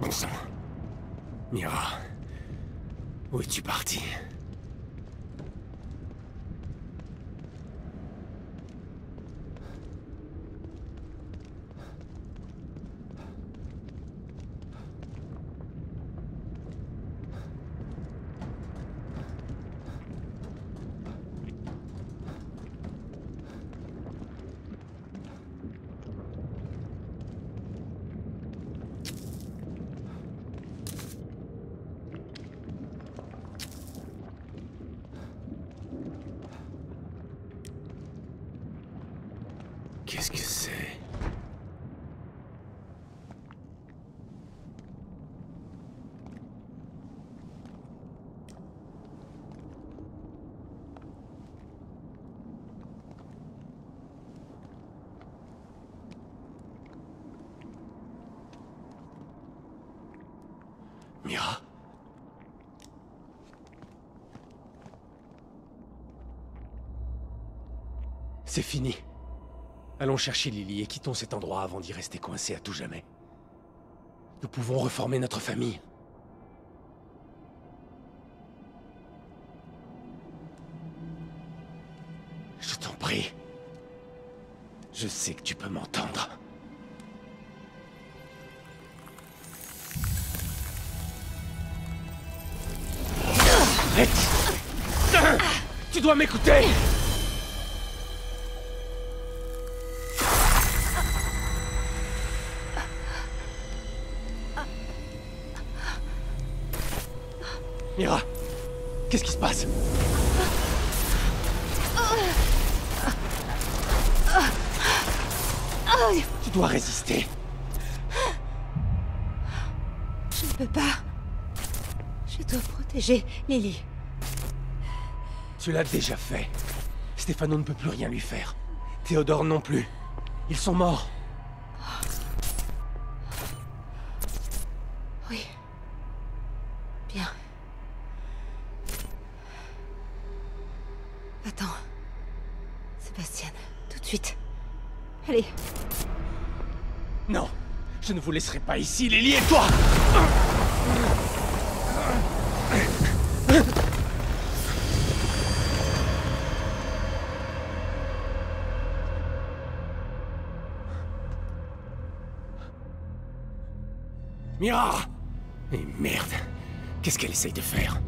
Bon sang. Mira. Où es-tu parti? Qu'est-ce que c'est Mira C'est fini. Allons chercher Lily et quittons cet endroit avant d'y rester coincé à tout jamais. Nous pouvons reformer notre famille. Je t'en prie. Je sais que tu peux m'entendre. Tu dois m'écouter Je ne peux pas. Je dois protéger Lily. Tu l'as déjà fait. Stéphano ne peut plus rien lui faire. Théodore non plus. Ils sont morts. Oui. Bien. Attends. Sébastien, tout de suite. Allez, Non, je ne vous laisserai pas ici, Lily et toi. Mira. Et merde. Qu'est-ce qu'elle essaye de faire?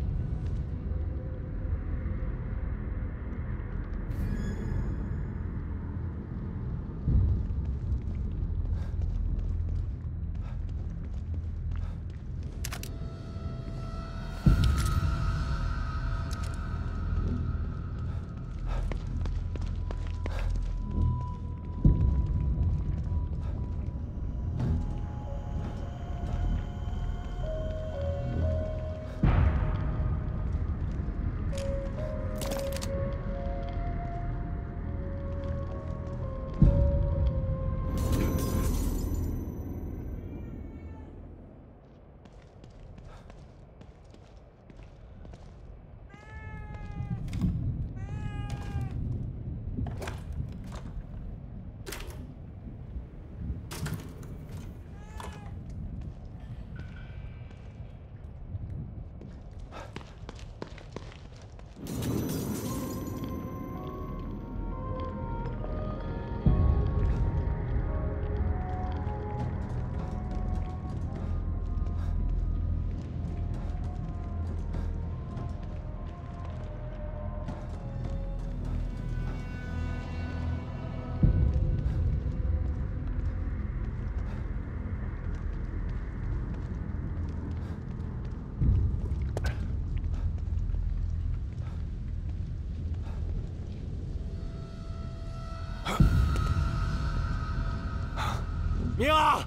Mira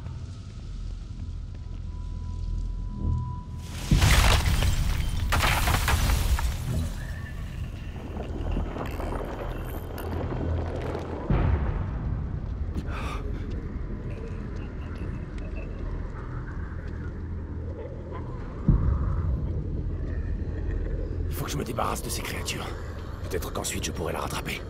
Il faut que je me débarrasse de ces créatures. Peut-être qu'ensuite je pourrai la rattraper.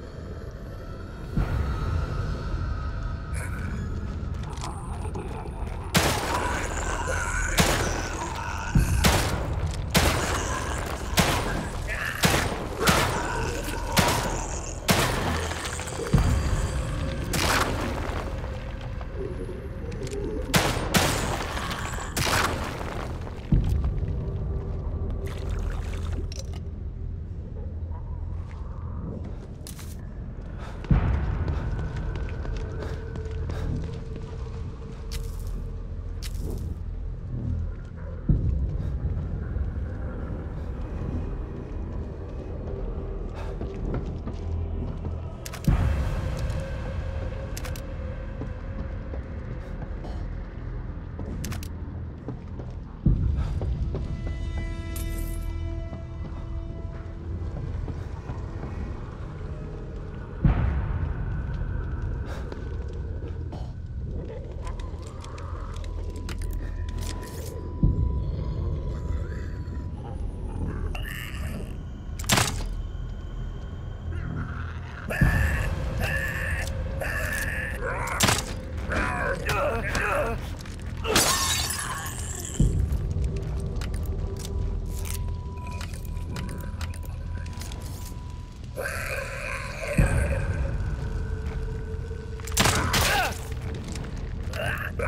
Bon.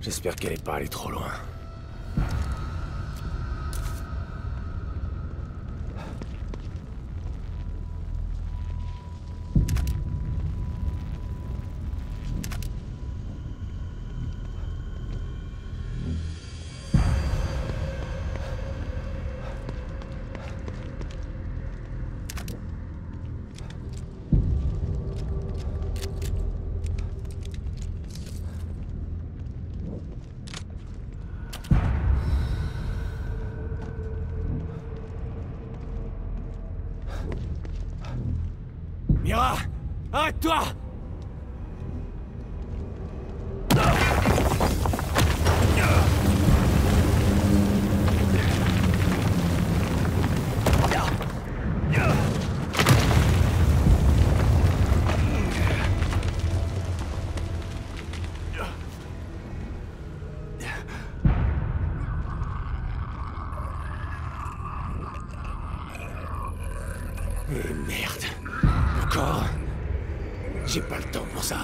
J'espère qu'elle est pas allée trop loin. Mira Arrête-toi Euh, Merde. Encore J'ai pas le temps pour ça.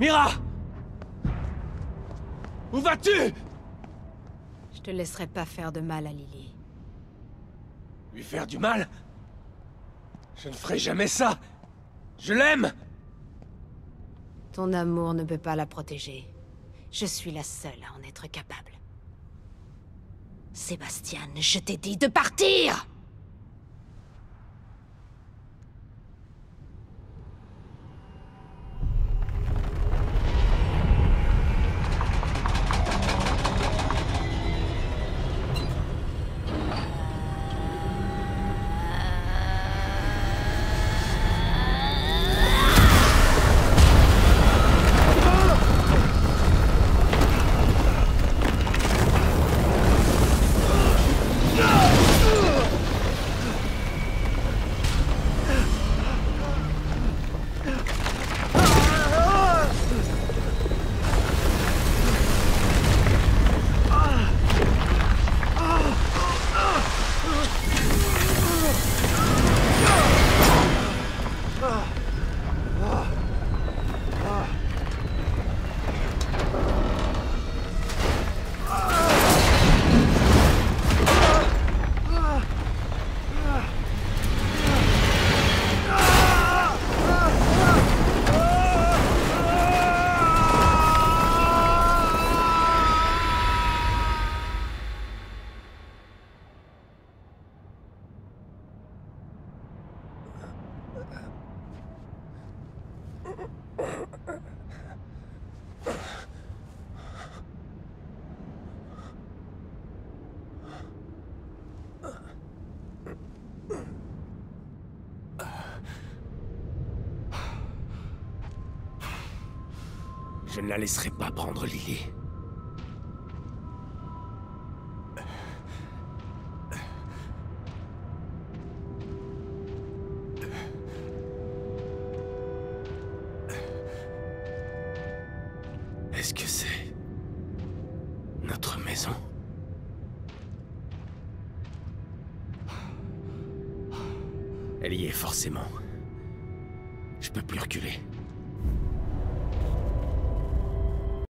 Mira Où vas-tu? Je te laisserai pas faire de mal à Lily. Lui faire du mal? Je ne ferai jamais ça Je l'aime Ton amour ne peut pas la protéger. Je suis la seule à en être capable. Sébastien, je t'ai dit de partir Je ne la laisserai pas prendre Lily.